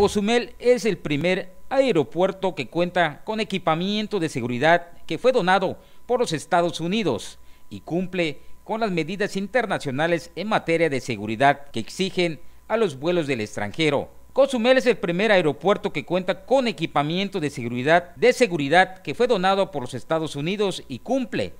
Cozumel es el primer aeropuerto que cuenta con equipamiento de seguridad que fue donado por los Estados Unidos y cumple con las medidas internacionales en materia de seguridad que exigen a los vuelos del extranjero. Cozumel es el primer aeropuerto que cuenta con equipamiento de seguridad de seguridad que fue donado por los Estados Unidos y cumple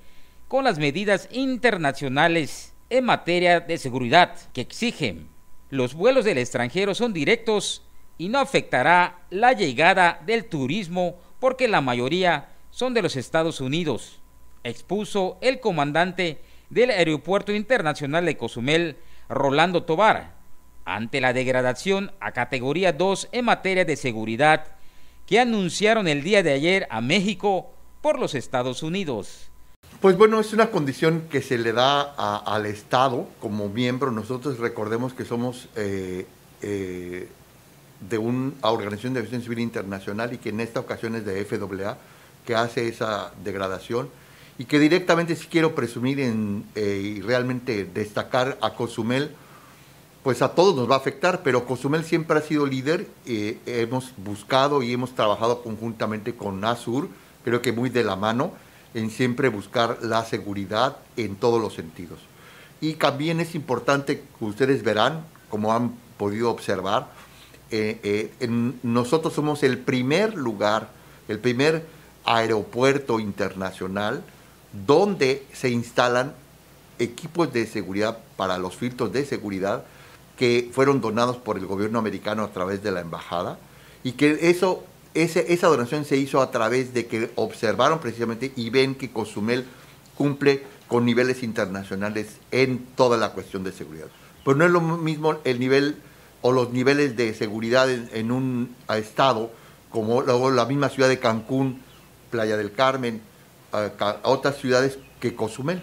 con las medidas internacionales en materia de seguridad que exigen. Los vuelos del extranjero son directos y no afectará la llegada del turismo porque la mayoría son de los Estados Unidos, expuso el comandante del Aeropuerto Internacional de Cozumel, Rolando Tobar, ante la degradación a categoría 2 en materia de seguridad que anunciaron el día de ayer a México por los Estados Unidos. Pues bueno, es una condición que se le da al Estado como miembro. Nosotros recordemos que somos eh, eh, de una organización de aviación civil internacional y que en esta ocasión es de FAA, que hace esa degradación y que directamente si quiero presumir en, eh, y realmente destacar a Cozumel, pues a todos nos va a afectar, pero Cozumel siempre ha sido líder, eh, hemos buscado y hemos trabajado conjuntamente con NASUR, creo que muy de la mano, en siempre buscar la seguridad en todos los sentidos. Y también es importante que ustedes verán, como han podido observar, eh, eh, nosotros somos el primer lugar, el primer aeropuerto internacional donde se instalan equipos de seguridad para los filtros de seguridad que fueron donados por el gobierno americano a través de la embajada y que eso, esa donación se hizo a través de que observaron precisamente y ven que Cozumel cumple con niveles internacionales en toda la cuestión de seguridad. Pero no es lo mismo el nivel o los niveles de seguridad en, un estado como la misma ciudad de Cancún, Playa del Carmen, a, otras ciudades que Cozumel.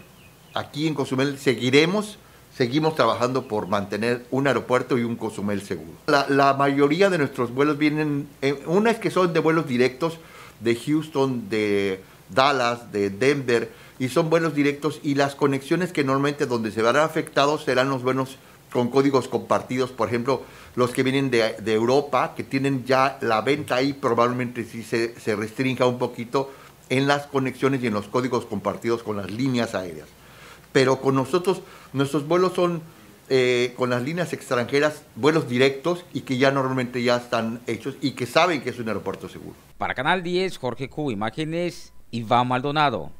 Aquí en Cozumel seguiremos, seguimos trabajando por mantener un aeropuerto y un Cozumel seguro. La, mayoría de nuestros vuelos vienen, eh, una es que son de vuelos directos de Houston, de Dallas, de Denver, y son vuelos directos y las conexiones que normalmente donde se verán afectados serán los vuelos con códigos compartidos, por ejemplo, los que vienen de, Europa, que tienen ya la venta ahí, probablemente sí se, se, restrinja un poquito en las conexiones y en los códigos compartidos con las líneas aéreas. Pero con nosotros, nuestros vuelos son eh, con las líneas extranjeras, vuelos directos y que ya normalmente ya están hechos y que saben que es un aeropuerto seguro. Para Canal 10, Jorge Q, Imágenes, Iván Maldonado.